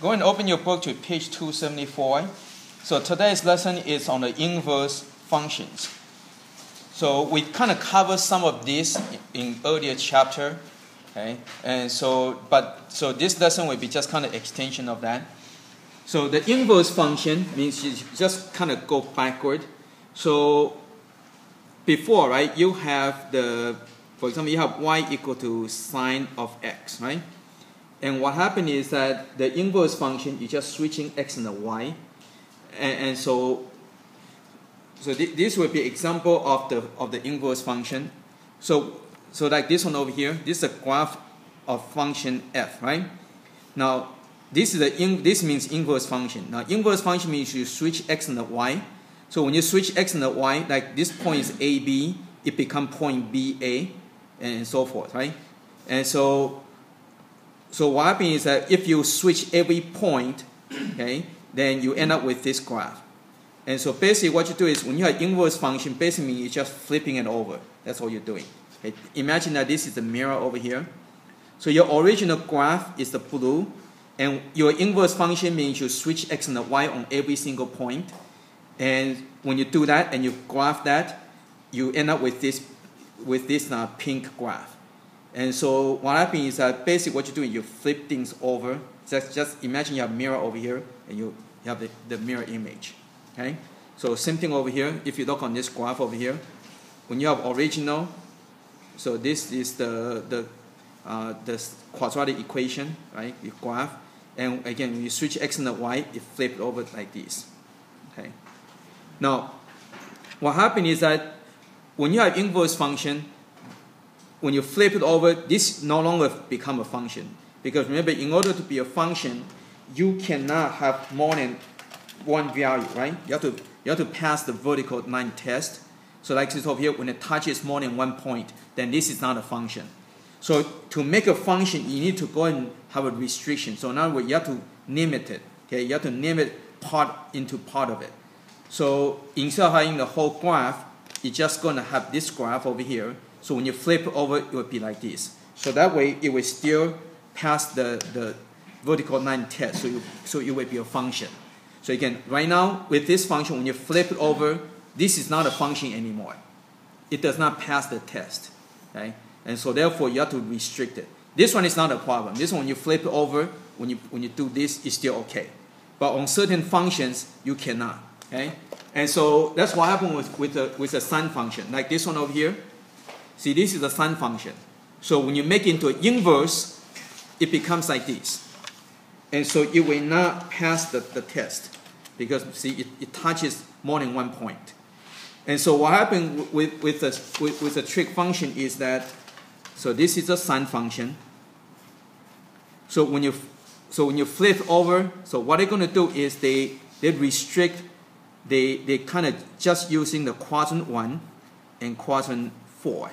Go and open your book to page 274. So today's lesson is on the inverse functions. So we kind of covered some of this in earlier chapter. Okay, and so but so this lesson will be just kind of extension of that. So the inverse function means you just kind of go backward. So before, right, you have the, for example, you have y equal to sine of x, right? And what happened is that the inverse function, you're just switching x and the y. And, and so, so th this would be example of the, of the inverse function. So, so like this one over here, this is a graph of function f, right? Now, this is the in, this means inverse function. Now, inverse function means you switch x and the y. So when you switch x and the y, like this point is AB, it become point BA, and so forth, right? And so so what happens is that if you switch every point, okay, then you end up with this graph. And so basically what you do is when you have inverse function, basically you're just flipping it over. That's all you're doing. Okay? Imagine that this is the mirror over here. So your original graph is the blue, and your inverse function means you switch x and y on every single point. And when you do that and you graph that, you end up with this, with this uh, pink graph. And so what happens is that basically what you do is you flip things over. Just, just imagine you have a mirror over here and you have the, the mirror image. Okay? So same thing over here. If you look on this graph over here, when you have original, so this is the, the, uh, the quadratic equation, right? You graph. And again, when you switch x and y, it flips over like this. Okay? Now, what happens is that when you have inverse function, when you flip it over, this no longer become a function. Because remember, in order to be a function, you cannot have more than one value, right? You have to, you have to pass the vertical line test. So like this over here, when it touches more than one point, then this is not a function. So to make a function, you need to go and have a restriction. So now you have to limit it. Okay, you have to limit part into part of it. So instead of having the whole graph, you're just going to have this graph over here. So when you flip over, it will be like this. So that way, it will still pass the, the vertical line test. So, you, so it will be a function. So again, right now, with this function, when you flip it over, this is not a function anymore. It does not pass the test. Okay? And so therefore, you have to restrict it. This one is not a problem. This one, you flip it over, when you, when you do this, it's still okay. But on certain functions, you cannot. Okay? And so that's what happened with, with, the, with the sine function. Like this one over here. See, this is the sine function. So when you make it into an inverse, it becomes like this. And so it will not pass the, the test because, see, it, it touches more than one point. And so what happened with, with, the, with, with the trig function is that, so this is a sine function. So when you, so when you flip over, so what they're going to do is they, they restrict they, they kind of just using the quadrant 1 and quadrant 4.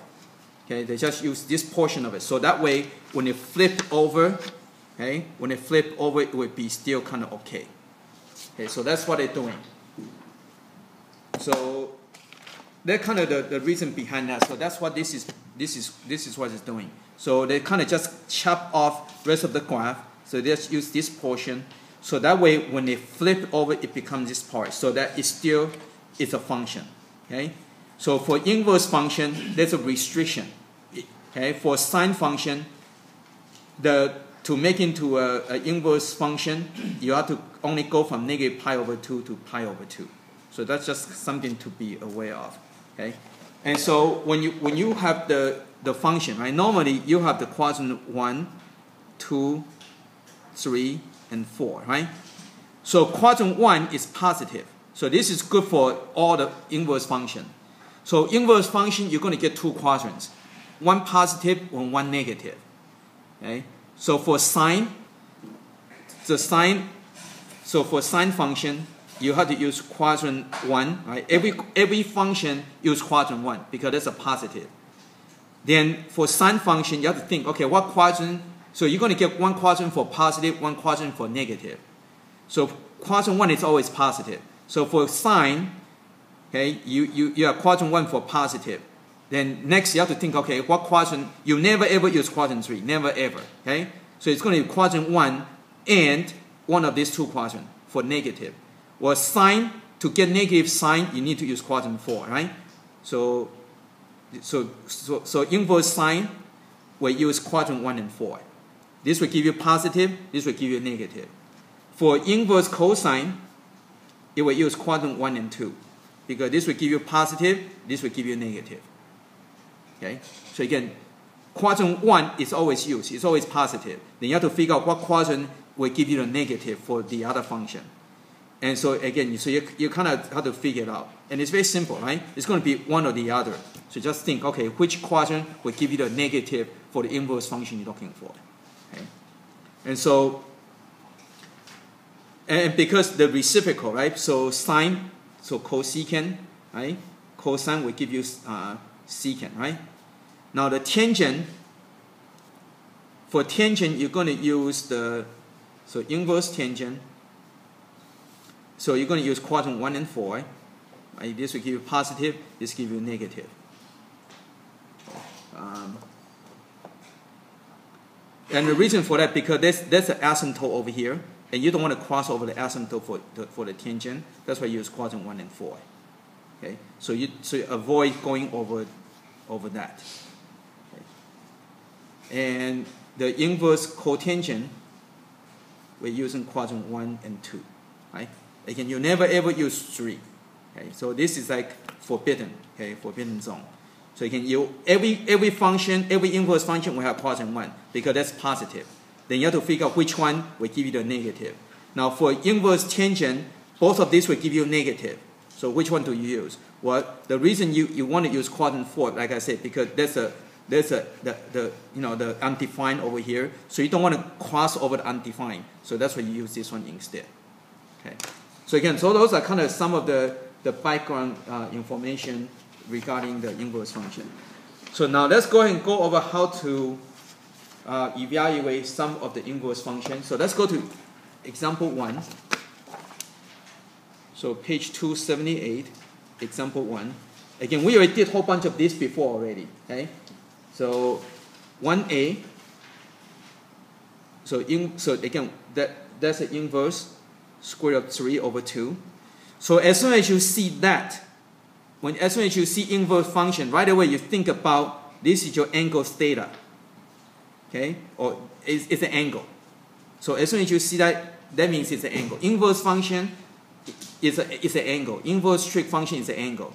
Okay, they just use this portion of it. So that way, when they flip over, okay, when they flip over, it would be still kind of okay. Okay, so that's what they're doing. So that's kind of the, the reason behind that. So that's what this is, this is, this is what it's doing. So they kind of just chop off rest of the graph. So they just use this portion so that way, when they flip over, it becomes this part. So that it still is a function. Okay. So for inverse function, there's a restriction. Okay. For sine function, the to make into an inverse function, you have to only go from negative pi over two to pi over two. So that's just something to be aware of. Okay. And so when you when you have the the function, right? Normally you have the quadrant one, two, three, and 4, right? So quadrant 1 is positive. So this is good for all the inverse function. So inverse function, you're going to get two quadrants. One positive and one negative. Okay? So for sine, the sine, so for sine function, you have to use quadrant 1, right? Every, every function use quadrant 1 because it's a positive. Then for sine function, you have to think, okay, what quadrant so you're going to get one quadrant for positive, one quadrant for negative. So quadrant one is always positive. So for sine, okay, you, you, you have quadrant one for positive. Then next you have to think, okay, what quadrant, you never ever use quadrant three, never ever, okay? So it's going to be quadrant one and one of these two quadrants for negative. Well, sine, to get negative sine, you need to use quadrant 4, right? So, so, so, so inverse sine will use quadrant 1 and 4. This will give you positive, this will give you negative. For inverse cosine, it will use quadrant 1 and 2 because this will give you positive, this will give you negative. Okay? So again, quadrant 1 is always used, it's always positive. Then you have to figure out what quadrant will give you the negative for the other function. And so again, so you, you kind of have to figure it out. And it's very simple, right? It's going to be one or the other. So just think, okay, which quadrant will give you the negative for the inverse function you're looking for? Okay? And so, and because the reciprocal, right? So sine, so cosecant, right? Cosine will give you uh, secant, right? Now the tangent, for tangent, you're going to use the, so inverse tangent, so you're going to use quadrant 1 and 4. Right? This will give you positive, this give you negative. Um, and the reason for that, because there's, there's an asymptote over here, and you don't want to cross over the asymptote for the, for the tangent. That's why you use quadrant 1 and 4. Okay? So you, so you avoid going over, over that. Okay? And the inverse cotangent, we're using quadrant 1 and 2. Right? Again, you never ever use 3. Okay? So this is like forbidden, okay, forbidden zone. So again, you every every function, every inverse function will have quadrant one because that's positive. Then you have to figure out which one will give you the negative. Now for inverse tangent, both of these will give you negative. So which one do you use? Well, the reason you, you want to use quadrant four, like I said, because there's a there's a the, the you know the undefined over here. So you don't want to cross over the undefined. So that's why you use this one instead. Okay. So again, so those are kind of some of the the background uh, information regarding the inverse function. So now let's go ahead and go over how to uh, evaluate some of the inverse functions. So let's go to example one. So page 278, example one. Again, we already did a whole bunch of this before already. Okay, so 1a. So in so again that that's the inverse square root of 3 over 2. So as soon as you see that, when as soon as you see inverse function, right away you think about this is your angle theta. Okay? Or it's, it's an angle. So as soon as you see that, that means it's an angle. Inverse function is, a, is an angle. Inverse trig function is an angle.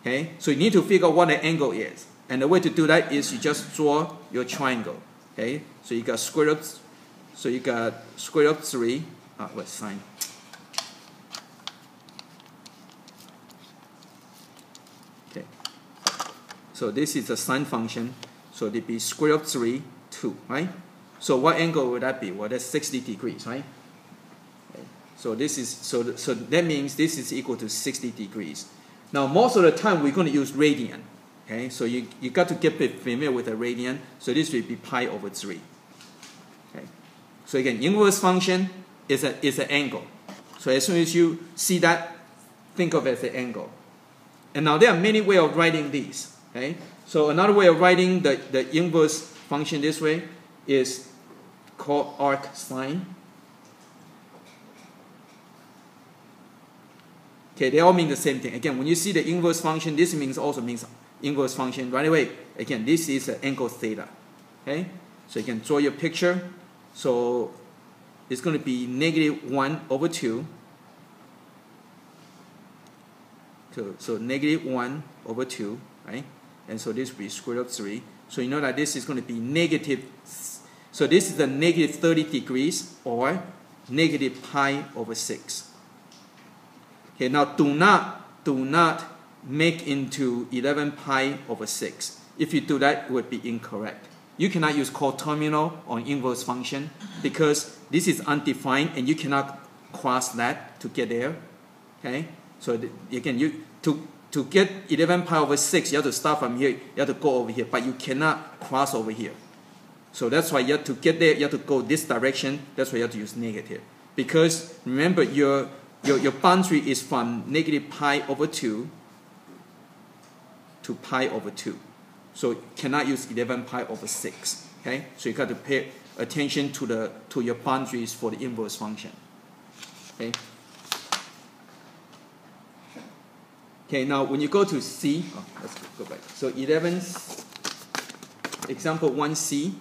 Okay? So you need to figure out what an angle is. And the way to do that is you just draw your triangle. Okay? So you got square root, so you got square root 3, uh, what sign? Okay. So this is a sine function. So it be square root 3, 2, right? So what angle would that be? Well, that's 60 degrees, right? So this is so so that means this is equal to 60 degrees. Now most of the time we're going to use radian. Okay, so you, you got to get familiar with the radian. So this will be pi over 3. Okay. So again, inverse function is, a, is an angle. So as soon as you see that, think of it as an angle. And now there are many ways of writing these. Okay? So another way of writing the, the inverse function this way is called arc sine. Okay, they all mean the same thing. Again, when you see the inverse function, this means also means inverse function right away. Again, this is an angle theta. Okay, so you can draw your picture. So it's going to be negative 1 over 2. So, so negative 1 over 2, right? And so this will be square root of 3. So you know that this is going to be negative, so this is the negative 30 degrees or negative pi over 6. Okay, now do not, do not make into 11 pi over 6. If you do that, it would be incorrect. You cannot use coterminal on inverse function because this is undefined and you cannot cross that to get there. Okay? So again, you to to get 11 pi over 6, you have to start from here, you have to go over here, but you cannot cross over here. So that's why you have to get there, you have to go this direction, that's why you have to use negative. Because remember, your, your, your boundary is from negative pi over 2 to pi over 2. So you cannot use 11 pi over 6. Okay? So you got to pay attention to the to your boundaries for the inverse function. Okay. Okay, now when you go to C, oh, let's go back. So 11, example 1C.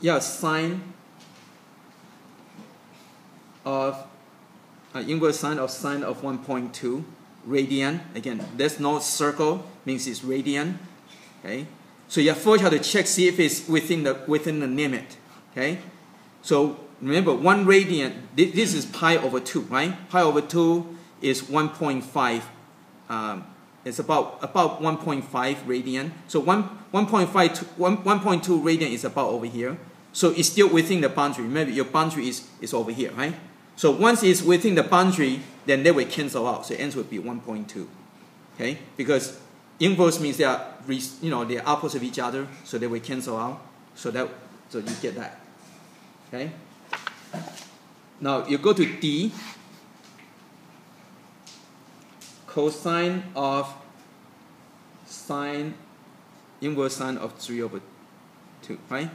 Yeah, sine of uh, inverse sine of sine of 1.2 radian. Again, there's no circle, means it's radian. Okay, so you first have to check see if it's within the within the limit. Okay, so remember one radian. This is pi over two, right? Pi over two is 1.5. Um, it's about about 1.5 radian. So 1 1.5 1, 1.2 radian is about over here. So it's still within the boundary. Remember your boundary is, is over here, right? So once it's within the boundary, then they will cancel out. So answer would be 1.2. Okay? Because inverse means they are you know they are opposite of each other, so they will cancel out. So that so you get that. Okay? Now you go to D. Cosine of sine inverse sine of 3 over 2, right?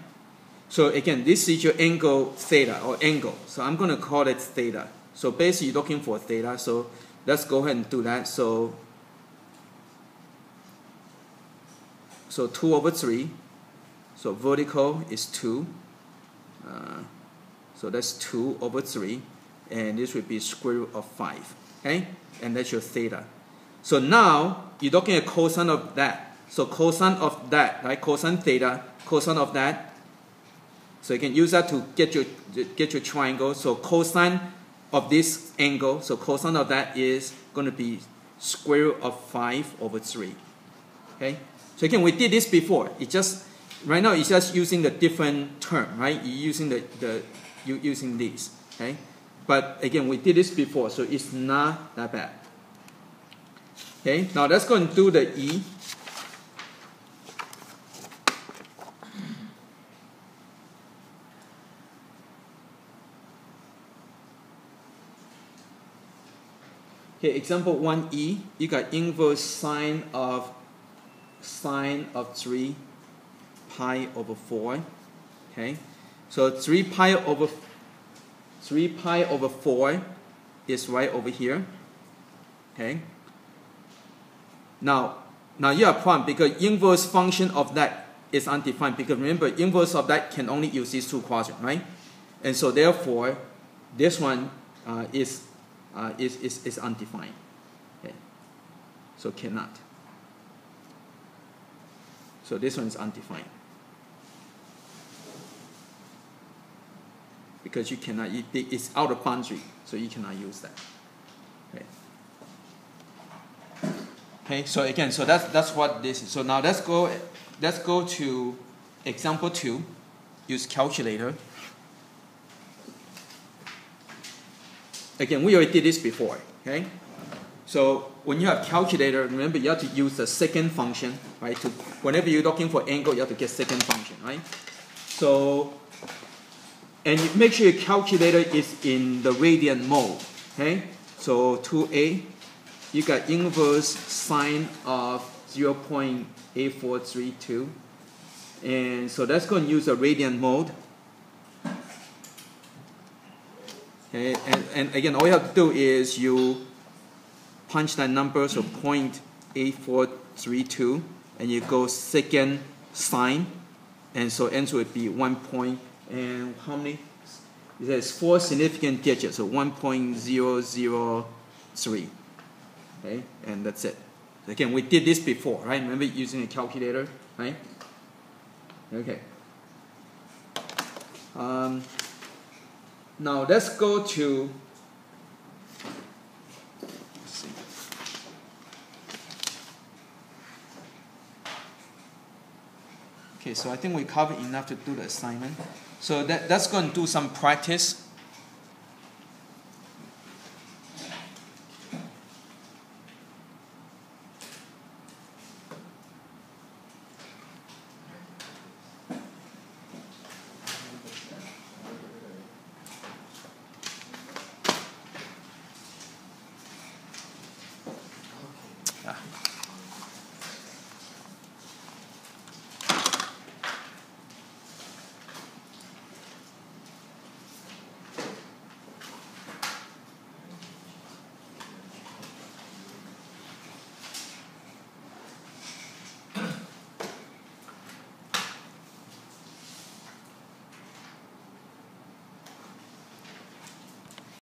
So again, this is your angle theta or angle. So I'm going to call it theta. So basically you're looking for theta. So let's go ahead and do that. So, so 2 over 3. So vertical is 2. Uh, so that's 2 over 3. And this would be square root of 5. Okay? And that's your theta. So now you're looking at cosine of that. So cosine of that, right? Cosine theta, cosine of that so you can use that to get your get your triangle. So cosine of this angle, so cosine of that is going to be square root of 5 over 3. Okay? So again, we did this before. It just right now it's just using the different term, right? You're using the, the you using this. Okay? But again, we did this before, so it's not that bad. Okay, now let's go and do the E. Okay, example 1e, you got inverse sine of sine of 3 pi over 4. Okay, so 3 pi over 3 pi over 4 is right over here. Okay. Now, now you have a problem because inverse function of that is undefined because remember inverse of that can only use these two quadrants, right? And so therefore, this one uh, is uh, is, is, is undefined. Okay. So cannot. So this one is undefined. Because you cannot, eat it, it's out of boundary, so you cannot use that. Okay. Okay, so again, so that's, that's what this is. So now let's go, let's go to example two, use calculator. Again, we already did this before, okay? So when you have calculator, remember you have to use the second function, right? To, whenever you're looking for angle, you have to get second function, right? So, and make sure your calculator is in the radian mode, okay? So 2a, you got inverse sine of 0.8432. And so that's going to use a radian mode. Okay, and, and again, all you have to do is you punch that number, so 0.8432, and you go second sine, and so answer would be 1 point, and how many? Says four significant digits, so 1.003. Okay, and that's it. Again, we did this before, right? Remember using a calculator, right? Okay. Um, now let's go to Okay, so I think we covered enough to do the assignment. So that, that's going to do some practice.